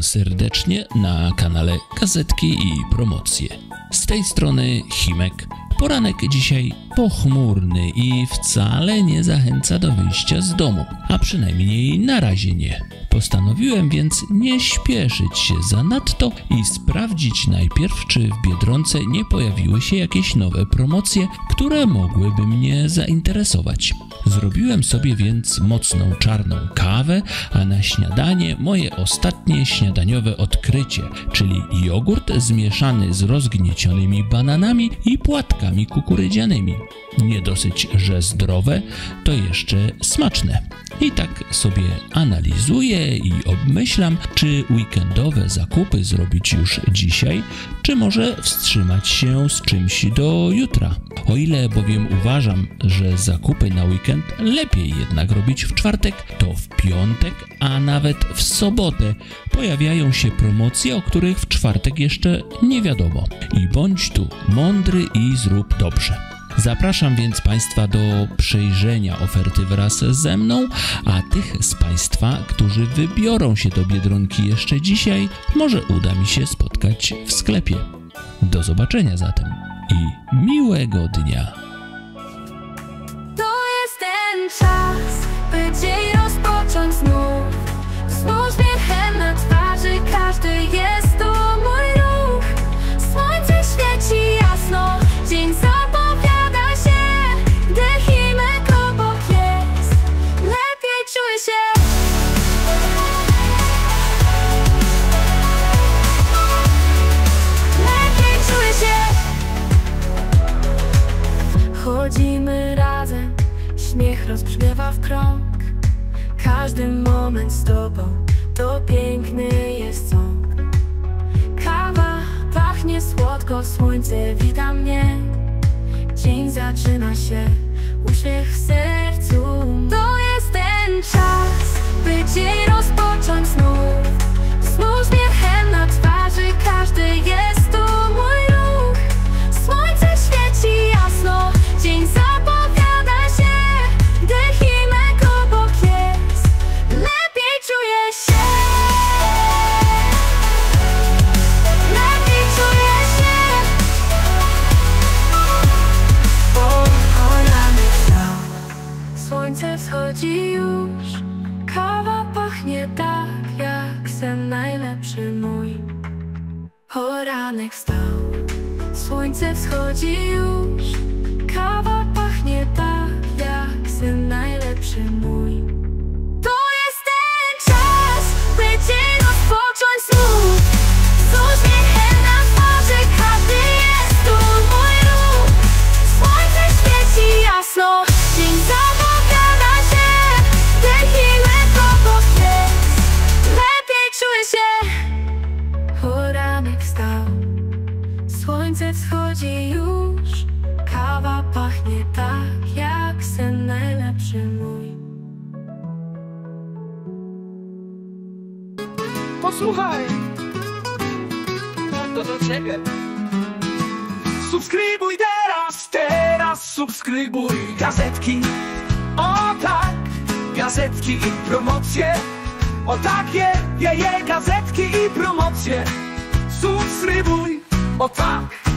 Serdecznie na kanale Gazetki i Promocje. Z tej strony Himek. Poranek dzisiaj pochmurny i wcale nie zachęca do wyjścia z domu, a przynajmniej na razie nie. Postanowiłem więc nie śpieszyć się zanadto i sprawdzić najpierw, czy w Biedronce nie pojawiły się jakieś nowe promocje, które mogłyby mnie zainteresować. Zrobiłem sobie więc mocną czarną kawę, a na śniadanie moje ostatnie śniadaniowe odkrycie, czyli jogurt zmieszany z rozgniecionymi bananami i płatkami kukurydzianymi. Nie dosyć, że zdrowe, to jeszcze smaczne. I tak sobie analizuję i obmyślam, czy weekendowe zakupy zrobić już dzisiaj, czy może wstrzymać się z czymś do jutra. O ile bowiem uważam, że zakupy na weekend lepiej jednak robić w czwartek, to w piątek, a nawet w sobotę pojawiają się promocje, o których w czwartek jeszcze nie wiadomo. I bądź tu mądry i zrób dobrze. Zapraszam więc Państwa do przejrzenia oferty wraz ze mną, a tych z Państwa, którzy wybiorą się do Biedronki jeszcze dzisiaj, może uda mi się spotkać w sklepie. Do zobaczenia zatem i miłego dnia. Chodzimy razem, śmiech rozbrzmiewa w krąg. Każdy moment z tobą to piękny jest sąd Kawa pachnie słodko, słońce wita mnie. Dzień zaczyna się, uśmiech w sercu. To jest ten czas, Poranek wstał. Słońce wschodzi już Wschodzi już Kawa pachnie tak jak sen najlepszy mój Posłuchaj, to do ciebie. Subskrybuj teraz, teraz subskrybuj gazetki. O tak, gazetki i promocje. O takie, je, je, gazetki i promocje. Subskrybuj, o tak.